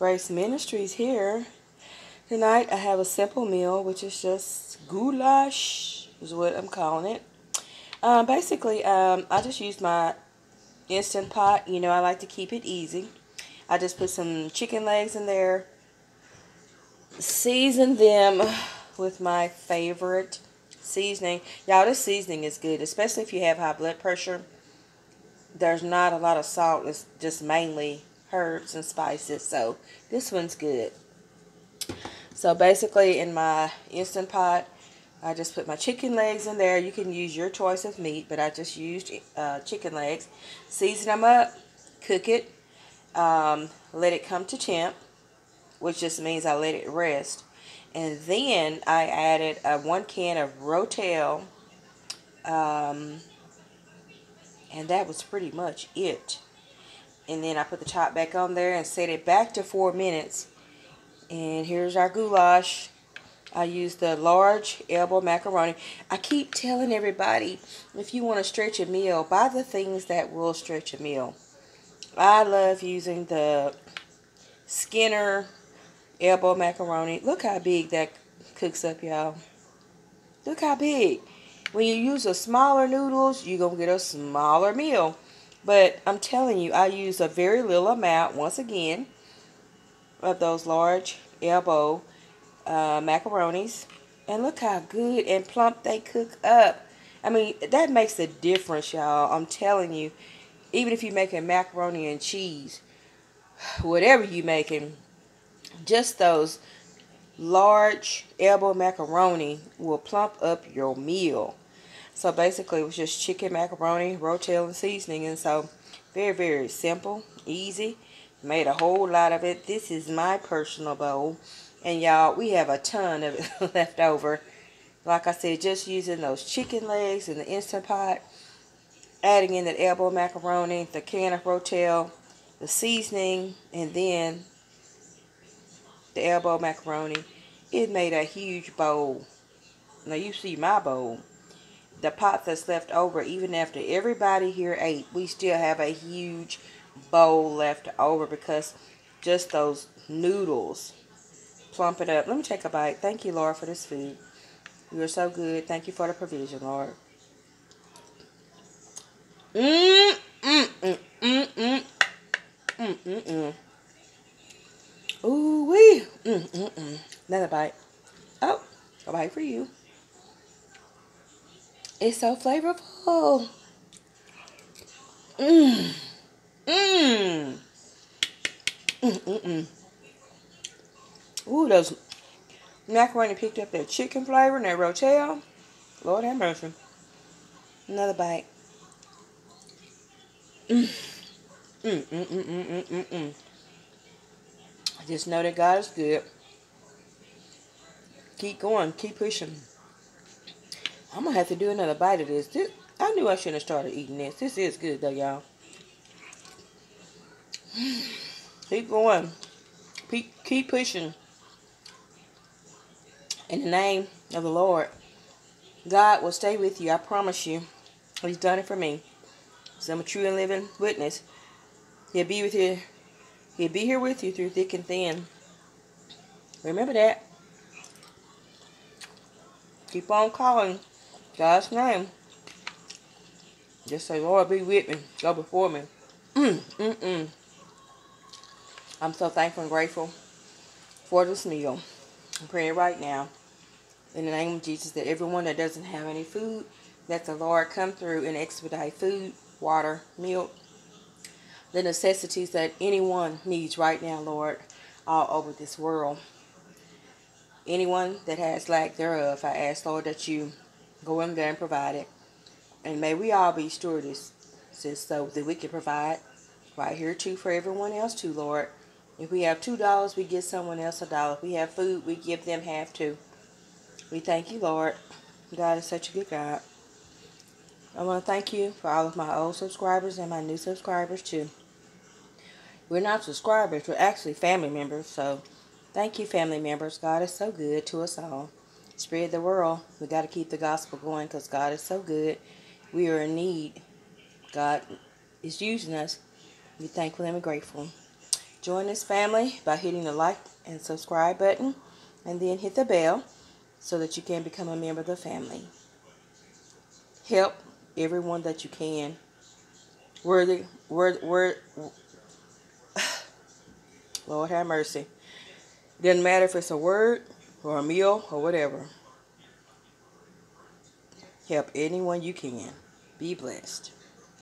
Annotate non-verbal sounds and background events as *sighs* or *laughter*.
Grace Ministries here. Tonight I have a simple meal, which is just goulash, is what I'm calling it. Um, basically, um, I just used my Instant Pot. You know, I like to keep it easy. I just put some chicken legs in there, season them with my favorite seasoning. Y'all, this seasoning is good, especially if you have high blood pressure. There's not a lot of salt. It's just mainly herbs and spices. So this one's good. So basically in my Instant Pot, I just put my chicken legs in there. You can use your choice of meat, but I just used uh, chicken legs. Season them up, cook it, um, let it come to temp, which just means I let it rest. And then I added uh, one can of Rotel, um, and that was pretty much it and then I put the top back on there and set it back to four minutes. And here's our goulash. I use the large elbow macaroni. I keep telling everybody if you want to stretch a meal buy the things that will stretch a meal. I love using the Skinner elbow macaroni. Look how big that cooks up y'all. Look how big. When you use a smaller noodles you're gonna get a smaller meal but I'm telling you, I use a very little amount, once again, of those large elbow uh, macaronis. And look how good and plump they cook up. I mean, that makes a difference, y'all. I'm telling you. Even if you're making macaroni and cheese, whatever you're making, just those large elbow macaroni will plump up your meal. So basically it was just chicken, macaroni, rotel, and seasoning. And so very, very simple, easy. Made a whole lot of it. This is my personal bowl. And y'all, we have a ton of it *laughs* left over. Like I said, just using those chicken legs in the Instant Pot. Adding in the elbow macaroni, the can of rotel, the seasoning, and then the elbow macaroni. It made a huge bowl. Now you see my bowl the pot that's left over, even after everybody here ate, we still have a huge bowl left over because just those noodles plump it up. Let me take a bite. Thank you, Lord, for this food. You are so good. Thank you for the provision, Lord. Mmm, mmm, mmm, mmm, mmm, mmm, mmm, mmm. Ooh wee. Mmm, mmm, mmm. Another bite. Oh, a bite for you. It's so flavorful. Mmm. Mmm. Mmm, mmm, mmm. Ooh, those macaroni picked up that chicken flavor and that rotel. Lord have mercy. Another bite. Mmm. Mmm, mmm, mmm, mmm, mmm, mmm. I just know that God is good. Keep going. Keep pushing. I'm gonna have to do another bite of this. this I knew I shouldn't have started eating this. This is good though, y'all. *sighs* Keep going. Keep, keep pushing. In the name of the Lord. God will stay with you. I promise you. He's done it for me. So I'm a true and living witness. He'll be with you. He'll be here with you through thick and thin. Remember that. Keep on calling. God's name. Just say, Lord, be with me. Go before me. Mm, mm, mm. I'm so thankful and grateful for this meal. I'm praying right now in the name of Jesus that everyone that doesn't have any food, that the Lord come through and expedite food, water, milk, the necessities that anyone needs right now, Lord, all over this world. Anyone that has lack thereof, I ask, Lord, that you Go in there and provide it. And may we all be stewardesses so that we can provide right here too for everyone else too, Lord. If we have two dollars, we give someone else a dollar. If we have food, we give them half too. We thank you, Lord. God is such a good God. I want to thank you for all of my old subscribers and my new subscribers too. We're not subscribers, we're actually family members. So thank you, family members. God is so good to us all spread the world. We got to keep the gospel going because God is so good. We are in need. God is using us. We're thankful and we're grateful. Join this family by hitting the like and subscribe button and then hit the bell so that you can become a member of the family. Help everyone that you can. Worthy, word, word, *sighs* Lord have mercy. Doesn't matter if it's a word or a meal or whatever. Help anyone you can. Be blessed.